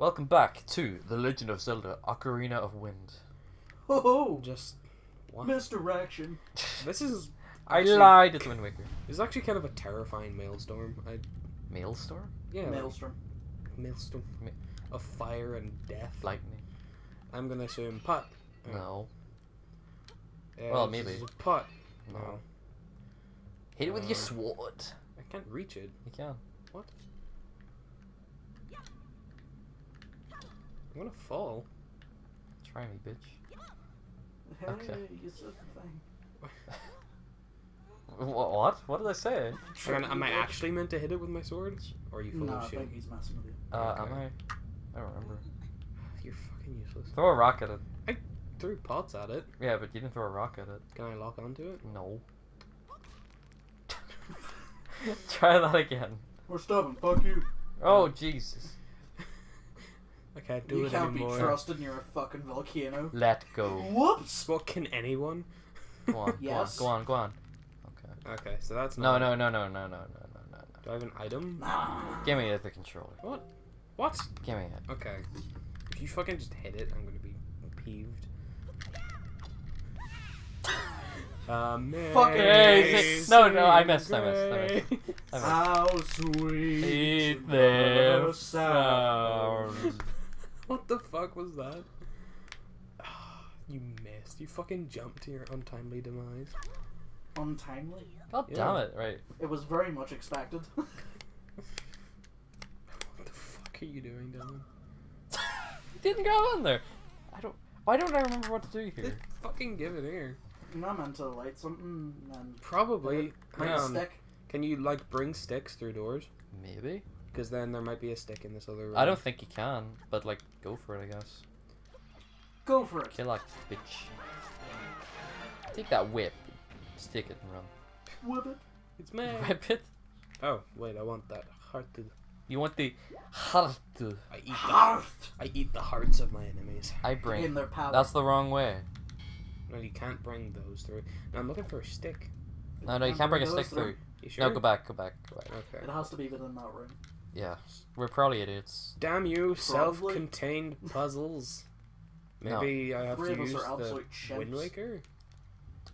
Welcome back to The Legend of Zelda Ocarina of Wind. Oh, Just what? misdirection. This is I Actually- lied, it's Wind Waker. this is actually kind of a terrifying maelstrom. I Maelstrom? yeah, like, Maelstrom. maelstrom Ma- of fire and death. Lightning? I'm gonna assume pot. Oh. No. Yeah, Well, this maybe. is a pot. No. No, Hit it with your Uh, sword. I can't reach it. You can. I'm gonna fall. Try me, bitch. Hey, Okay. you said the thing. What? What, what did I say? Hang on, am I actually meant to hit it with my sword? Or are you full No, I of shit? think he's messing with you. Uh, Okay. am I? I don't remember. You're fucking useless. Throw a rock at it. I threw pots at it. Yeah, but you didn't throw a rock at it. Can I lock onto it? No. Try that again. We're stubborn. Fuck you. Oh, Jesus. I can't do you it can't anymore. be trusted you're a fucking volcano. Let go. Whoops! What can anyone? Go on, Yes. go on, go on. Okay. Okay, so that's No, not no, no, no, no, no, no, no, no. no. Do I have an item? Give me the controller. What? What? Give me it. Okay. If you fucking just hit it, I'm gonna be peeved. Fucking Amazing No, no, I missed, I missed, I missed. grace. How sweet Eat the sound sounds. What the fuck was that? Ah, you missed. You fucking jumped to your untimely demise. Untimely. God Yeah. damn it! Right. It was very much expected. What the fuck are you doing, Dylan? It didn't go on there. I don't. Why don't I remember what to do here? fucking give it here. You're not meant to light something and Probably. bring Hang a stick. Can you like bring sticks through doors? Maybe. Because then there might be a stick in this other room. I don't think you can, but like, go for it, I guess. Go for it. Kill that bitch. Take that whip, stick it and run. Whip it. It's me. Whip it. Oh wait, I want that hearted. You want the heart? I eat the Heart I eat the hearts of my enemies. I bring. in bring. their power. That's the wrong way. No, you can't bring those through. No, I'm looking for a stick. No, no, you can't bring a those stick through. You sure? No, go back, go back, go back. Okay. It has to be within that room. Yeah, we're probably idiots. Damn you, Probably. self-contained puzzles. No. Maybe I have Three to of us use are the absolute Wind. Waker.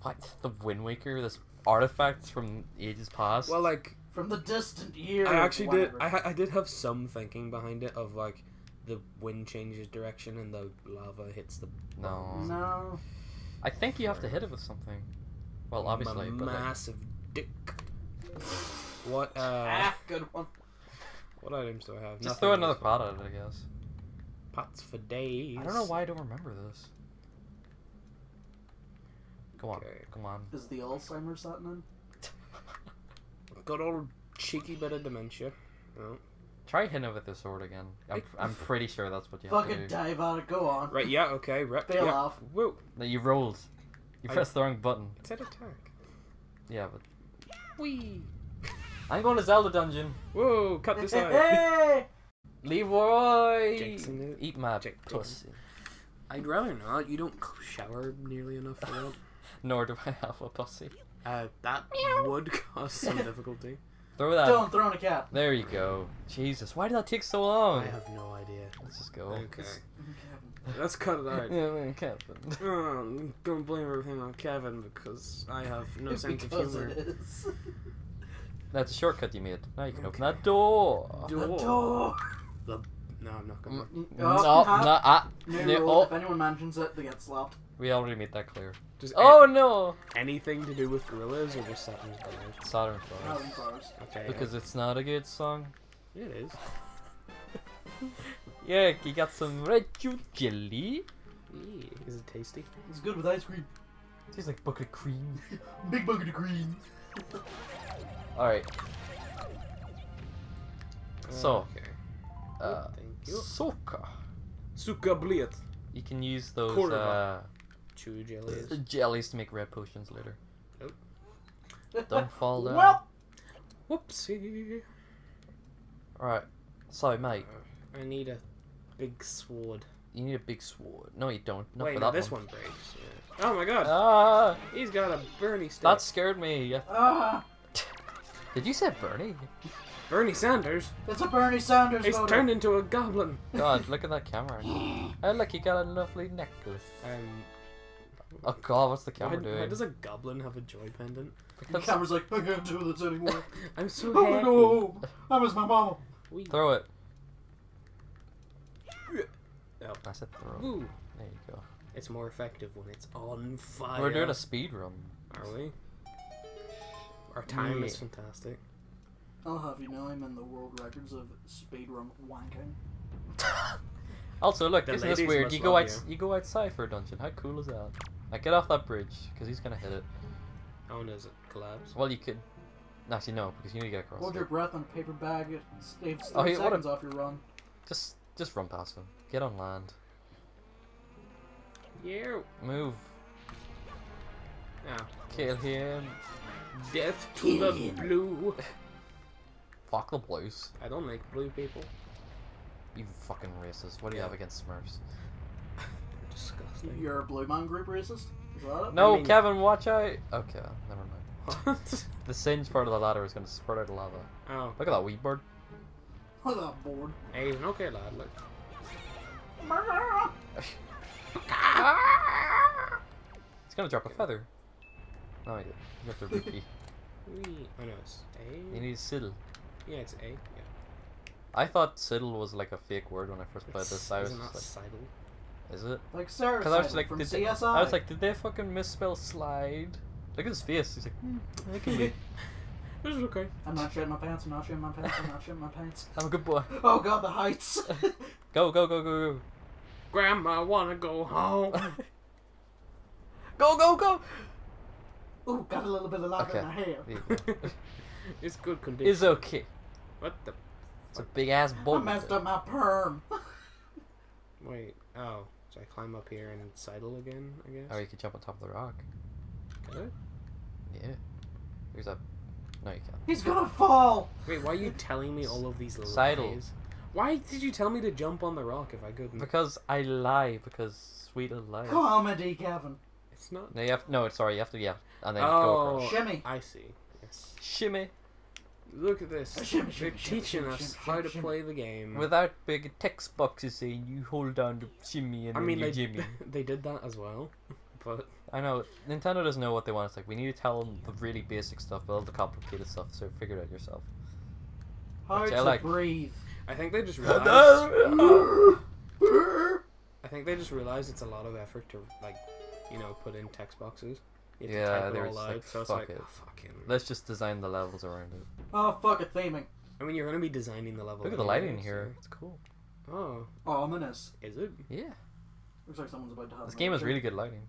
What? The Wind Waker? This artifact from ages past? Well, like From the distant years. I actually did. I, I did have some thinking behind it of like the wind changes direction and the lava hits the. no. No. I think you have to hit it with something. Well, obviously, my but like, massive dick. What uh? Ah, good one. What items do I have? just Nothing throw another pot at it, I guess. Pots for days. I don't know why I don't remember this. Come on, Okay. come on. Is the Alzheimer's setting in? Good old cheeky bit of dementia. Oh. Try hitting it with the sword again. I'm, I'm pretty sure that's what you have to Fucking do. dive at it. Go on. Right. Yeah. Okay. Right. Fail yeah. off. Whoa. No, you rolled. You I- pressed the wrong button. It said attack. Yeah, but Wee. I'm going to Zelda dungeon. Whoa. Cut this out. Hey! Leroy, Jason eat my Jake- pussy. I'd rather not. You don't shower nearly enough for that. Nor do I have a pussy. Uh, that would cause some difficulty. Throw that. Don't throw in a cat. There you go. Jesus, why did that take so long? I have no idea. Let's just go. Okay. Let's cut it out. Yeah, man, Captain. Oh, I'm gonna blame everything on Kevin because I have no sense of because humor. It is. That's a shortcut you made. Now you can open that door. Do- The Door. door. No, I'm not gonna. Mm, Oh, no, uh-huh. no, ah, New no, oh, If anyone mentions it, they get slapped. we already made that clear. Just Oh no! anything to do with Gorillaz or just Saturn's brothers? Saturn Howling Flowers. flowers. Okay. Because it's not a good song. yeah, it is. Yeah, you got some red juice jelly. Is it tasty? It's good with ice cream. Tastes like bucket of cream. Big bucket of cream. Alright, So, okay. uh, Thank you. Soka. Suka bliet. You can use those Kurva. uh, Chew jellies. jellies to make red potions later. Oh. Don't fall down. Well, Whoopsie. Alright, so mate, I need a big sword. you need a big sword. No, you don't. Not Wait, for no, that this one. one, breaks. Yeah. Oh my god, Ah, he's got a Bernie stick. that scared me. ah, Did you say Bernie? Bernie Sanders. It's a Bernie Sanders He's voter. turned into a goblin. God, look at that camera. Oh, look, he got a lovely necklace. Um, Oh God, what's the why, camera doing? why does a goblin have a joy pendant? The camera's like, I can't do this anymore. I'm so I want to happy. go home. I miss my mama. Wee. Throw it. Oh. I said throw. Ooh, There you go. It's more effective when it's on fire. We're doing a speed run. Are we? Our time is fantastic. I'll have you know I'm in the world records of speedrun wanking. Also, look, The isn't this weird? You go out, you. go outside for a dungeon. How cool is that? Like, get off that bridge, because he's gonna hit it. Oh, and does it collapse? Well, you could. Actually, no, because you need to get across. Hold it. your breath on a paper bag. It saves Oh, 30 hey, what a- off your run. Just, just run past him. Get on land. Yeah. Move. Oh. Kill him. Death to Kill the him. blue. Fuck the blues. I don't like blue people. You fucking racist. What do you Yeah. have against Smurfs? They're disgusting. You're a Blue Man Group racist? Is that it? No, mean- Kevin, watch out. Okay, never mind. What? The singed part of the ladder is gonna spurt out lava. Oh. Look at that wee bird. I'm not bored. Hey, he's an okay lad. Look. It's gonna drop a feather. No, you did. You have to rupee. Wee. Oh no, it's A. You need siddle. Yeah, it's A. Yeah. I thought siddle was like a fake word when I first played It's, this. I was is it not just Sidle? like, is it? Like Sarah Because I was like, from did they, I was like, did they fucking misspell slide? Look at his face. He's like, hmm, it can be. This is okay. I'm not shitting my pants, I'm not shitting my pants, I'm not shitting my pants. I'm a good boy. Oh god, the heights! Go, go, go, go, go. Grandma wanna go home. Go, go, go! Ooh, got a little bit of lava Okay. in my hair. There you go. it's good condition. It's okay. What the? It's a big ass I messed up my perm. Wait. Oh. So I climb up here and sidle again, I guess? Or you could jump on top of the rock. Could I? Yeah. There's a. No, you can't. He's gonna fall! Wait, why are you telling me all of these little Sidle. Why did you tell me to jump on the rock if I couldn't? Because I lie. Because sweet little lies. Comedy, Kevin. It's not. No, you have. No, sorry. You have to. Yeah, and then go Oh, across. Shimmy. I see. Yes. Shimmy. Look at this. Shimmy, They're shimmy, shimmy, teaching shimmy, us shimmy, how to play the game. Without big text boxes saying you hold down the shimmy and I then mean, you they, jimmy. they did that as well, but I know Nintendo doesn't know what they want. It's like we need to tell them the really basic stuff, but all the complicated stuff. So figure it out yourself. How Which I to like. breathe. I think they just realized. I think they just realized it's a lot of effort to like, you know, put in text boxes. You have to Yeah, type they it were all just out, like, so it's "Fuck like, it." oh, fucking. Let's just design the levels around it. Oh, fuck it, theming. I mean, you're gonna be designing the level. Look at the lighting here. so- It's cool. Oh. oh, Ominous. is it? Yeah. Looks like someone's about to have This game has really good lighting.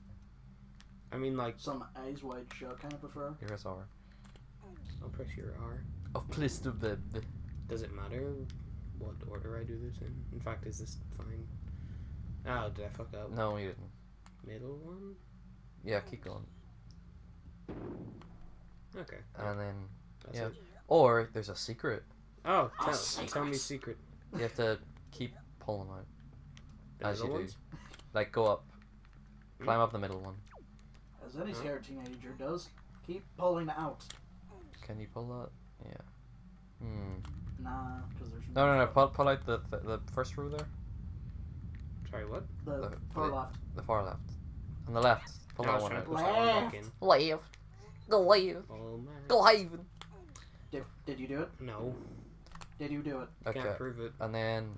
I mean, like, Some eyes wide shut kind of prefer. Here is our. I'll press your R. Oh, please the the. the- Does it matter what order I do this in? In fact, is this fine? Oh, did I fuck up? No, you didn't. Middle one? Yeah, keep going. Okay. And then, That's yeah. it. or there's a secret. Oh, tell, secrets. tell me secret. You have to keep pulling out The as you middle do. Like go up, climb up the middle one. As any Huh? scared teenager does. Keep pulling out. Can you pull that? Yeah. Hmm. Nah, because there's No, no, no. Pull, pull out the, the the first row there. Sorry, what? The the- far the- left. The far left. On the left. Pull I that was one out. push that one back in. Left. Go left. Oh man. Go Haven. Did, did you do it? No, Did you do it? Okay. can't prove it. And then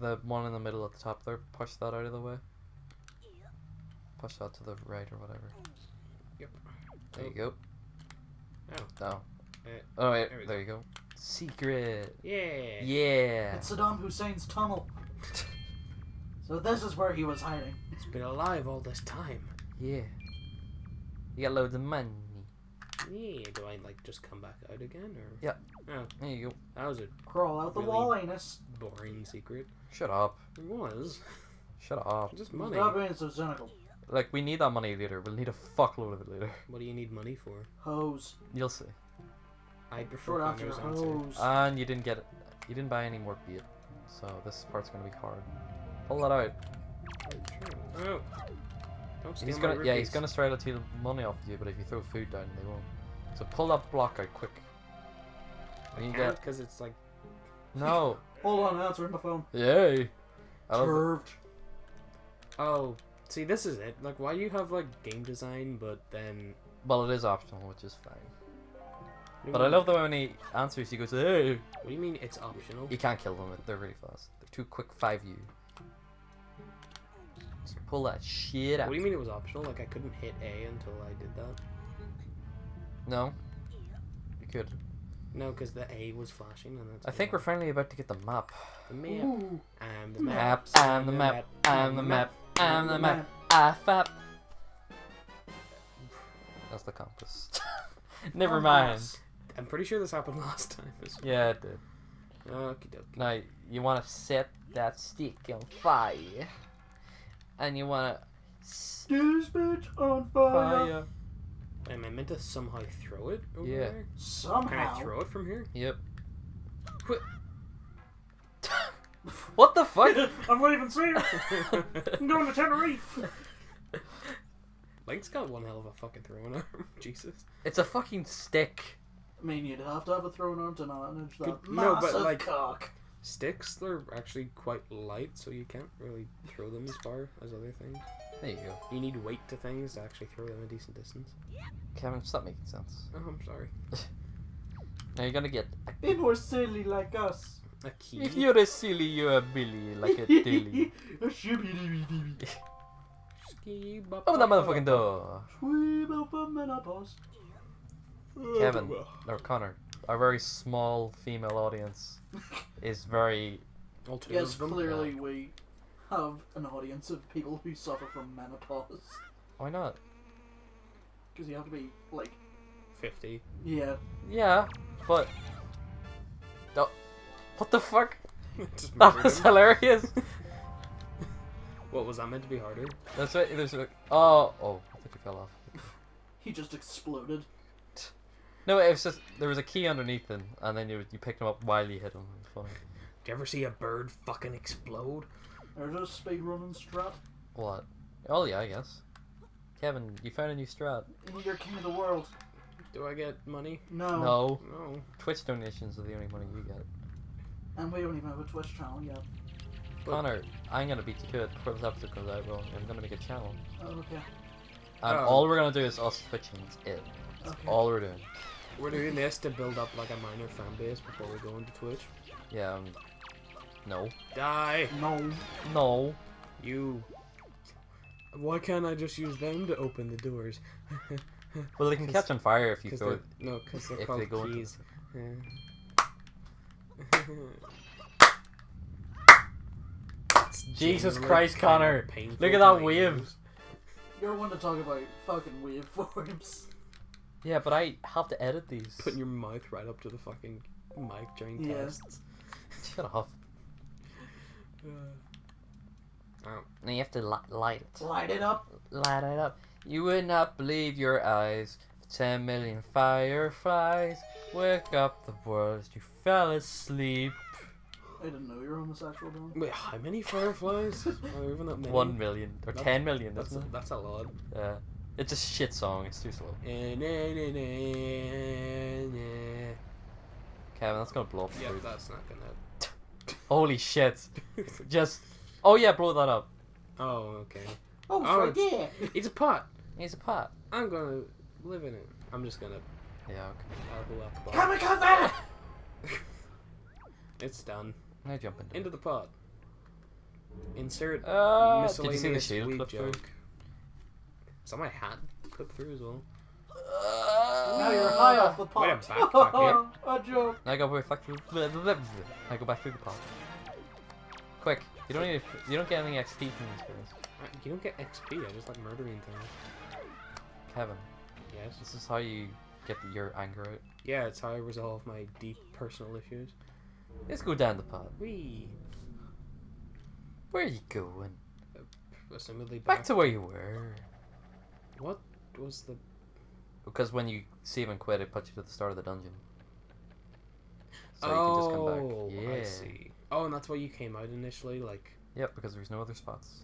the one in the middle at the top there, push that out of the way. Push that to the right or whatever. Yep. There you go. Oh. No. Uh, Oh wait, there we there you go. Secret. Yeah. Yeah. It's Saddam Hussein's tunnel. so this is where he was hiding. He's been alive all this time. Yeah. You got loads of money. Yeah. Do I like just come back out again or? Yeah. Oh, There you go. that was a Crawl out the Really? wall, anus. boring secret. Shut up. It was Shut up. just money. Stop being so cynical. Like we need that money later. We'll need a fuckload of it later. What do you need money for? Hose. You'll see. I prefer Short answer, Connor's answer. hose. And you didn't get it. You didn't buy any more bait. So this part's gonna be hard. Pull that out. Oh. Don't steal He's gonna yeah, he's rupees. gonna try to steal money off you, but if you throw food down, they won't. So pull that block out quick. And you Can't get because it's like no. Hold on, answering the phone. Yay. I. Curved. oh. See, this is it. Like, why do you have like game design, but then? Well, it is optional, which is fine. What do But I love the way when he answers, he goes, "Hey." What do you mean it's optional? You can't kill them; they're really fast. They're too quick. Five U. Just pull that shit out. What do you mean it was optional? Like I couldn't hit A until I did that? No. You could. No, because the A was flashing, and that's. I think we're finally about to get the map. the map. Ooh. I'm the Map. map. I'm the map. I'm the map. I'm the map. Ah, fap. That's the compass. Never mind. Compass. I'm pretty sure this happened last time. as well. Yeah, it did. Okie dokie. Now you want to set that stick on fire, and you want to This bitch on fire. fire. Am I meant to somehow throw it over Yeah. there? Can I throw it from here? Yep. Quit. what the fuck? I'm leaving soon. I'm going to Tenerife. Link's got one hell of a fucking throwing arm. Jesus. it's a fucking stick. I mean, you'd have to have a throwing arm to manage that Good- no, but, massive like- cock. Sticks, they're actually quite light, so you can't really throw them as far as other things. There you go. You need weight to things to actually throw them a decent distance. Kevin, stop making sense. Oh, I'm sorry. Now you're gonna get. A Be more silly like us. A key. If you're a silly, you're a billy, like a dilly. A shibby-dibby-dibby. Open that motherfucking door. Sweep up a menopause. bop. Kevin, or Connor, our very small female audience is very. Yes, clearly we have an audience of people who suffer from menopause. Why not? Because you have to be, like, 50. yeah. Yeah, but. Oh, what the fuck? Just That was hilarious. What was that meant to be harder? That's right. There's a. Oh, oh, I think you fell off. He just exploded. No, it was just there was a key underneath him, and then you you picked him up while you hit him. It was funny. Do you ever see a bird fucking explode? There's a speed running strat. What? Oh yeah, I guess. Kevin, you found a new strat. You're king of the world. Do I get money? No. No, No. Twitch donations are the only money you get. And we don't even have a Twitch channel yet. But- Connor, I'm gonna beat you to it before this episode comes out, bro. I'm gonna make a channel, Oh, okay. and Oh. all we're gonna do is us twitching. It's it. That's Okay. all we're doing. We're doing this to build up like a minor fan base before we go into Twitch. Yeah. Um, no. Die! No. No. You. Why can't I just use them to open the doors? Well, they can catch on fire if you throw. they're no, because they're if called they go into keys. It's Jesus Christ, Connor. Look at that my wave. ears. You're one to talk about fucking waveforms. Yeah, but I have to edit these. Putting your mouth right up to the fucking mic during Yeah. tests. Shut up. Uh. Oh, Now you have to li- light it. Light it up. Light it up. You would not believe your eyes. Ten million fireflies wake up the world as you fell asleep. I didn't know you were homosexual, Don. wait, how many fireflies? Even that many? One million or That's- ten million, That's a, isn't it? that's a lot. Yeah. It's a shit song. It's too slow. Eh. Kevin, that's gonna blow up. Yeah, that's not gonna. Holy shit! Just. Oh yeah, blow that up. oh, okay. Oh, Oh, it's right there. It's a pot. Here's a pot. I'm gonna live in it. I'm just gonna. Yeah. Okay. Allahu Akbar. Kamikaze! It's done. Now jump into. Into the pot. Insert Uh, did you see the shield weed clip through? joke. Is that my hat clip through as well? Now you're high off the pot. Wait. I'm back, back a joke. Now go back through. Now go back through the pot. Quick! You don't need. You don't get any XP from these guys. Uh, You don't get XP. I just like murdering things. Kevin, Yes. this is how you get your anger out. Yeah, it's how I resolve my deep personal issues. Let's go down the pot. We Where are you going? assumedly back. Back to where you were. What was the? Because when you save and quit, it puts you to the start of the dungeon. So oh, you can just come back. Oh, yeah. I see. Oh, and that's why you came out initially, like. Yep, because there's no other spots.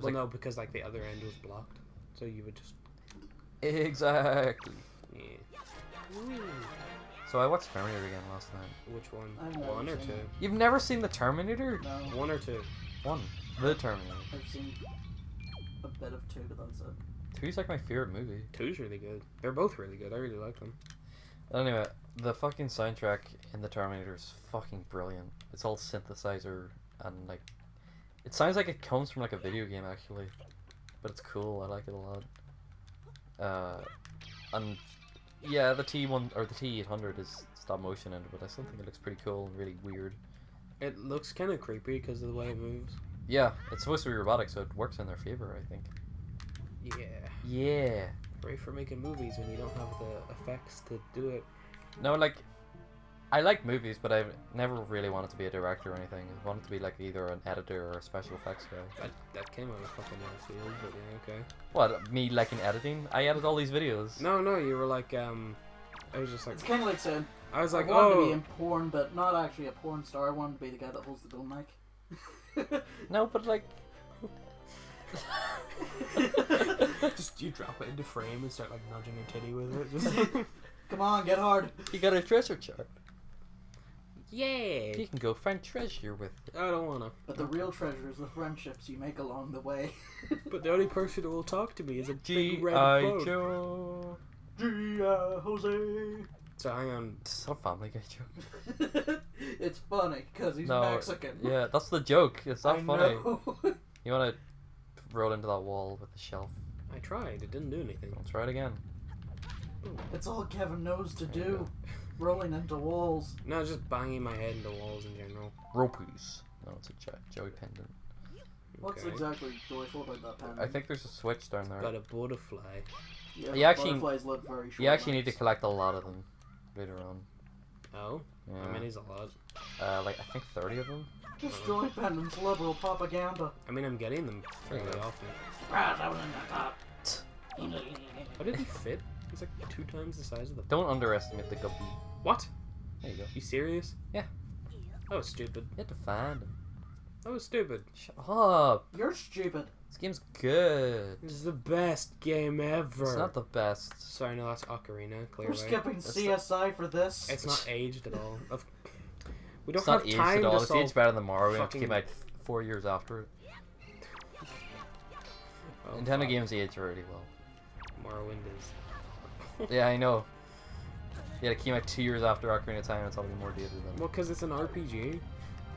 Well, like- no, because like the other end was blocked, so you would just. Exactly. Yeah. So I watched Terminator again last night. Which one? One or two? it. You've never seen the Terminator? No, One or two? One. The Terminator. I've seen a bit of two, but that's it. Two's like my favorite movie. Two's really good. They're both really good. I really like them. Anyway, the fucking soundtrack in the Terminator is fucking brilliant. It's all synthesizer and like, it sounds like it comes from like a video game actually, but it's cool. I like it a lot. Uh, and yeah, the T one or the T eight hundred is stop motion in it, but I still think it looks pretty cool and really weird. It looks kind of creepy because of the way it moves. Yeah, it's supposed to be robotic, so it works in their favor, I think. Yeah. Yeah. Great for making movies when you don't have the effects to do it. No, like, I like movies, but I've never really wanted to be a director or anything. I wanted to be like either an editor or a special effects guy. That, that came out of fucking left field, but yeah, okay. What, me liking editing? I edit all these videos. No, no, you were like, um, I was just like, It's kind of like saying I was like, I wanted to be oh, in porn, but not actually a porn star. I wanted to be the guy that holds the boom mic. No, but like, just you drop it into frame and start like nudging your titty with it. Just Come on, get hard. you got a treasure chart. yeah. You can go find treasure with. I don't wanna. But the real treasure is the friendships you make along the way. But the only person who will talk to me is a G big red I boat. Joe. Gia Jose. So hang on. It's a Family Guy joke. it's funny because he's No, Mexican. Yeah, that's the joke. It's not I funny. know. You want to roll into that wall with the shelf? I tried. It didn't do anything. I'll try it again. it's all Kevin knows to There do. Rolling into walls. No, just banging my head into walls in general. Ropies. No, it's a jo- Joey pendant. What's Okay. exactly joyful about that pen? I think there's a switch down there. Got a butterfly. yeah, you actually- butterflies live very short You actually need to collect a lot of them later on. Oh, Yeah. I mean, he's a lot. uh, like I think 30 of them. Destroy pendants, liberal propaganda. I mean, I'm getting them fairly Yeah. often. Ah, that was in the top. How did he fit? He's like two times the size of the. Don't underestimate the guppy. What? There you go. You serious? Yeah. That was stupid. You have to find him. That was stupid. Shut up. You're stupid. This game's good. This is the best game ever. It's not the best. Sorry, no, that's Ocarina. We're skipping That's CSI for this. it's not aged at all. Of... We don't It's have not aged at all. to It's solve. aged better than Mario, which fucking- came out four years after it. Oh, Nintendo fuck. games age really well. Morrowind is. Yeah, I know. Yeah, it came out two years after Ocarina of Time. It's probably more dated than Well, because it's an RPG.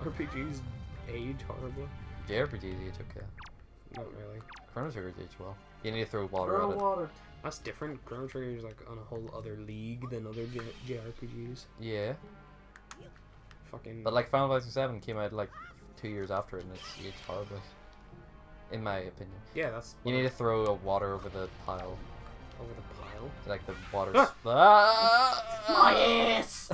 RPGs age horribly. JRPGs age okay. Not really. Chrono Trigger's age well. You need to throw water Throw at it. water. That's different. Chrono Trigger is like on a whole other league than other J- JRPGs. Yeah, Fucking. but like Final Fantasy Seven came out like two years after it, and it's aged horribly. In my opinion, yeah, that's. you need to throw a water over the pile, over the pile. like the water's Ah! Ah! My ass!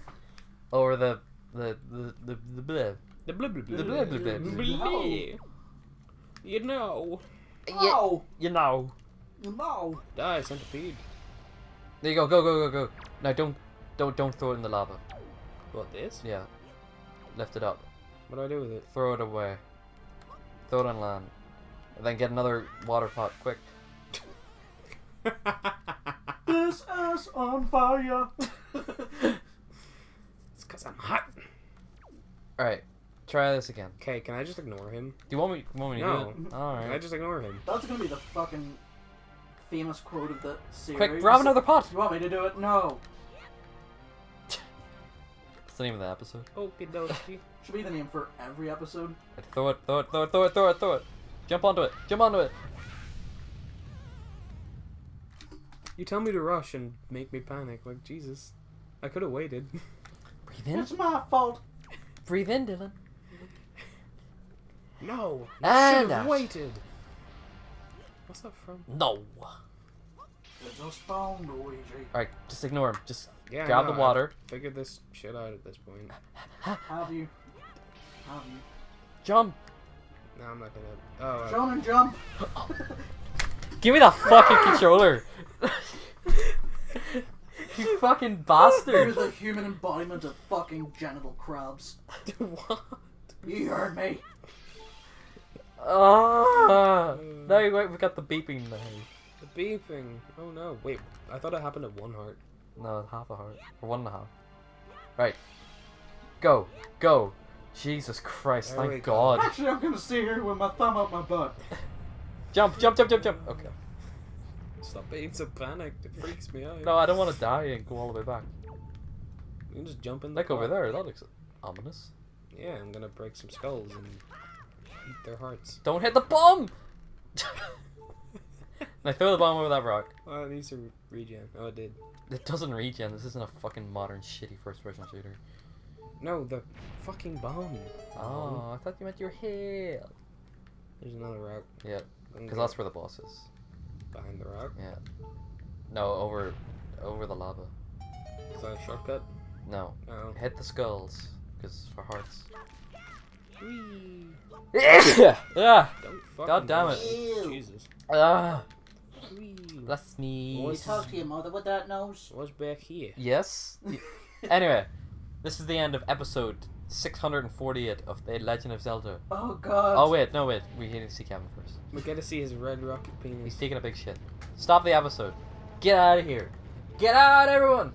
over the the the the, the bleh. The blah blah blah. The blah, blah, blah, blah. blah. You know. No! you know. No! Die, centipede. There you go, go, go, go, go. No, don't, don't, don't throw it in the lava. What, this? Yeah, lift it up, What do I do with it? throw it away, throw it on land, and then get another water pot, quick. This is on fire! it's because I'm hot. All right, try this again. Okay, can I just ignore him? Do you want me? Want me to No. do it? All Can I just ignore him? That's gonna be the fucking famous quote of the series. Quick, grab another pot. Do you want me to do it? No. What's the name of the episode. Okie dokie. Should be the name for every episode. Right, Throw it, throw it, throw it, throw it, throw it, throw it. Jump onto it, jump onto it. you tell me to rush and make me panic. Like, Jesus. I could have waited. Breathe in, It's my fault. breathe in, Dylan. No! You And should have out. waited! What's that from? No. It's a spawn, Luigi. All right, just ignore him. Just Yeah, grab know, the water. I figured this shit out at this point. Have you? Have you? Jump. No, I'm not gonna. Oh, uh, Jump and jump! Give me that fucking controller. you fucking bastard! You're the human embodiment of fucking genital crabs. what? You heard me. Ah. No, wait, we got the beeping now. The beeping. Oh no. Wait, I thought it happened at one heart. No, half a heart. Or one and a half. Right. Go. Go. Jesus Christ, There we thank go. God. Actually, I'm gonna stay here with my thumb up my butt. Jump, jump, jump, jump, jump. Okay. Stop being so panicked. It freaks me out. No, I don't want to die and go all the way back. You can just jump in the Like over there, that looks ominous. Yeah, I'm gonna break some skulls and eat their hearts. Don't hit the bomb! I throw the bomb over that rock. Oh, it needs to regen. Oh, it did. It doesn't regen, this isn't a fucking modern shitty first person shooter. No, the fucking bomb. Oh, I thought you meant your head. There's another rock. Yeah, because that's where the boss is. behind the rock. Yeah. No, over over the lava. Is that a shortcut? No. No. Hit the skulls, because for hearts. Whee! ah! God damn it. Ew. Jesus. Ah! Bless me. You talk to your mother with that nose. What's back here? Yes. anyway, this is the end of episode 648 of The Legend of Zelda. Oh god. Oh wait, no wait, we need to see Kevin first. We gotta see his red rocket penis. He's taking a big shit. Stop the episode. Get out of here. Get out, everyone.